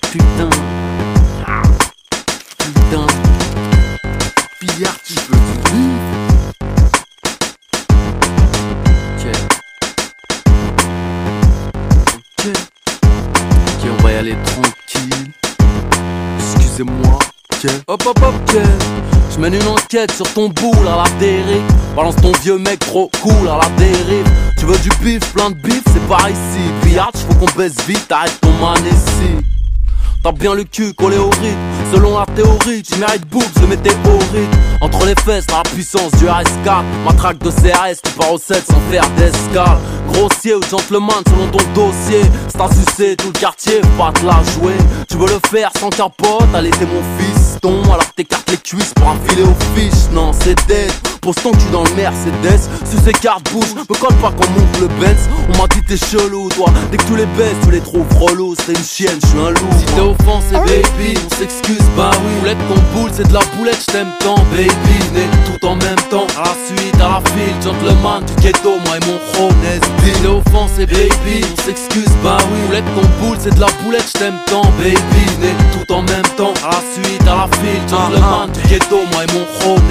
Putain. Putain. Billard, tu veux du bif Ok. Ok. Ok, on va y aller tranquille. Excusez-moi. Ok. Hop hop hop, ok. Je mène une enquête sur ton boule à la dérive. Balance ton vieux mec trop cool à la dérive. Tu veux du bif, plein de bif, c'est par ici. Billard, faut qu'on baisse vite, arrête ton man ici. T'as bien le cul collé au Selon la théorie, tu mérites boobs de météorite Entre les fesses, la puissance du RS4 Matraque de CRS, tu pars au 7 sans faire d'escale. Grossier ou gentleman selon ton dossier. C'est tout le quartier, pas te la jouer. Tu veux le faire sans capote, allez t'es mon fiston Alors t'écartes les cuisses pour un filet aux fiches Non c'est dead, pose ton cul dans le Mercedes. Sous ces cartes bouche, me colle pas qu'on monte le Benz. On m'a dit t'es chelou toi, dès que tu les baisses tu les trouves relous. C'est une chienne, je suis un loup. Si t'es offensé baby, on s'excuse. Bah oui Boulette ton boule, c'est de la boulette, je t'aime tant baby. Né tout en même temps, à Gentleman du ghetto, moi et mon chrome Nesby T'es offensé baby, on s'excuse bah oui. Boulette ton boule, c'est de la boulette, je t'aime tant baby. Né tout en même temps, à la suite, à la file. Gentleman du ghetto, moi et mon chrome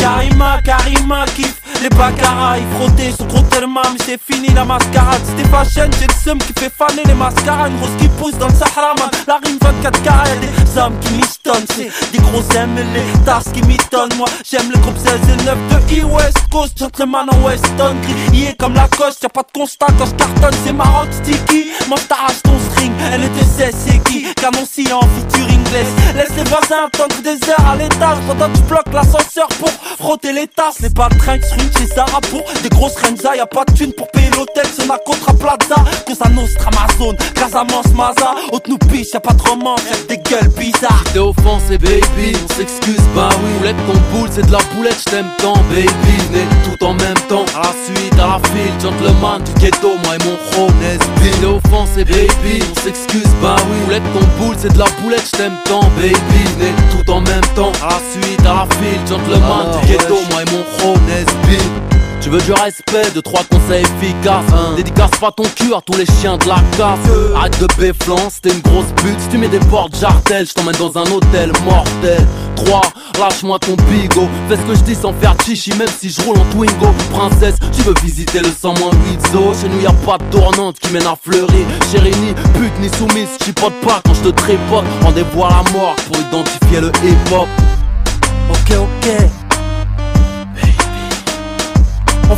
Karima, Karima kiffe les baccaras, il frottait son gros tellement mais c'est fini la mascarade. C'était fashion, j'ai le seum qui fait faner les mascaras Une grosse qui pousse dans le Sahara la rime 24 carats Y'a des hommes qui mistonnent, c'est des gros M et les tasses qui m'étonnent Moi j'aime le groupe 16 et 9 de E-West Coast. Gentleman en Weston, grillé comme la coche Y'a pas de constat quand je cartonne, c'est Maroc sticky. Moi t'arrache ton string, elle était 16 c'est qui? Canon en featuring glace Laisse les voisins attendre des heures à l'étage. Pendant que tu bloques l'ascenseur pour frotter les tasses. Les pas de train qui chez Zara pour des grosses Renza. Y'a pas de thune pour payer l'hôtel, c'est ma Contra Plaza Cosa Nostra, Amazon, Casamance, Maza. Haute nous piche, y'a pas de romance, y'a des gueules bizarres. T'es offensé baby, on s'excuse bah oui. Boulette ton boule, c'est de la boulette, je t'aime tant baby. Né tout en même temps, à la suite, à la file Gentleman du ghetto, moi et mon Nesby T'es offensé baby, on s'excuse bah oui. Boulette ton boule, c'est de la boulette, je t'aime tant baby. Né tout en même temps, à la suite, à la file Gentleman Alors, du ghetto, moi et mon Nesby tu veux du respect, de trois conseils efficaces. Dédicace pas ton cul à tous les chiens de la casse. Arrête de béflance, t'es une grosse pute. Si tu mets des portes jartelles, je t'emmène dans un hôtel mortel. 3. Lâche-moi ton bigot. Fais ce que je dis sans faire chichi Même si je roule en Twingo. Princesse, tu veux visiter le 100 moins 8 zo Chez nous y a pas de tournante qui mène à Fleury Chérie ni pute ni soumise Chipote pas quand je te trépote Rendez-vous à la mort pour identifier le hip-hop. Ok, ok.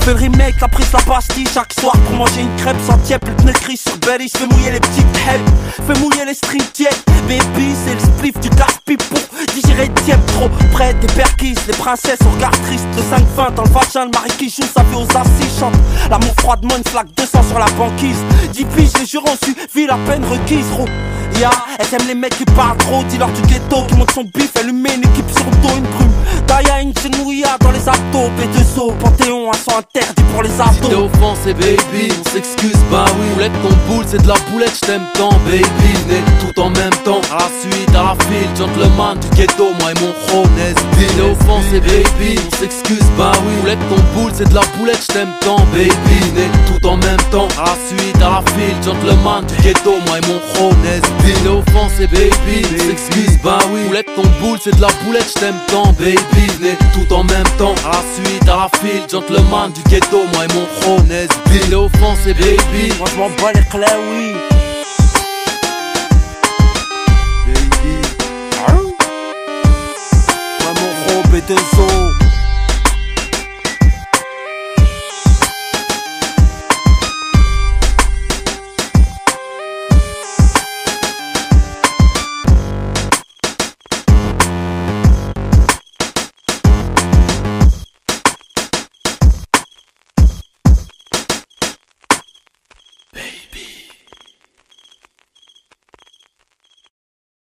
Fait le remake, la prise la pastille chaque soir pour manger une crêpe sans tiep, le pneu gris sur belly, je fais mouiller les petites crêpes, fais mouiller les string tièdes, baby c'est le spliff du casse-pipe pour digérer tiep trop près des perquises, les princesses au regard triste, le 5 fin dans le vagin, le mari qui joue, ça fait aux assis, chante, l'amour froidement une flaque 200 sur la banquise, 10 piges, les jurons suivi la peine requise, gros. Ya, elle aime les mecs qui parlent trop, dis-leur du ghetto qui monte son bif, elle lui met une équipe sur le dos, une brume. Daya, une genouilla dans les abdos, B2O, Panthéon, un son interdit pour les T'es abdos. offensé baby, on s'excuse bah oui. Boulette ton boule, c'est de la boulette, je t'aime tant baby. Né tout en même temps, à la suite, à la file Gentleman du ghetto, moi et mon chrome Nesby T'es offensé baby, on s'excuse bah oui. Boulette ton boule, c'est de la boulette, je t'aime tant baby. Né en même temps, à la suite, à la file Gentleman du ghetto, moi et mon chrome offensé baby, s'excuse bah oui. Boulette ton boule, c'est de la boulette, je t'aime tant baby. Né tout en même temps, à la suite, à la file Gentleman du ghetto, moi et mon chrome T'es offensé baby. Moi je m'en bats les clés, oui. Baby. Moi mon gros B2O.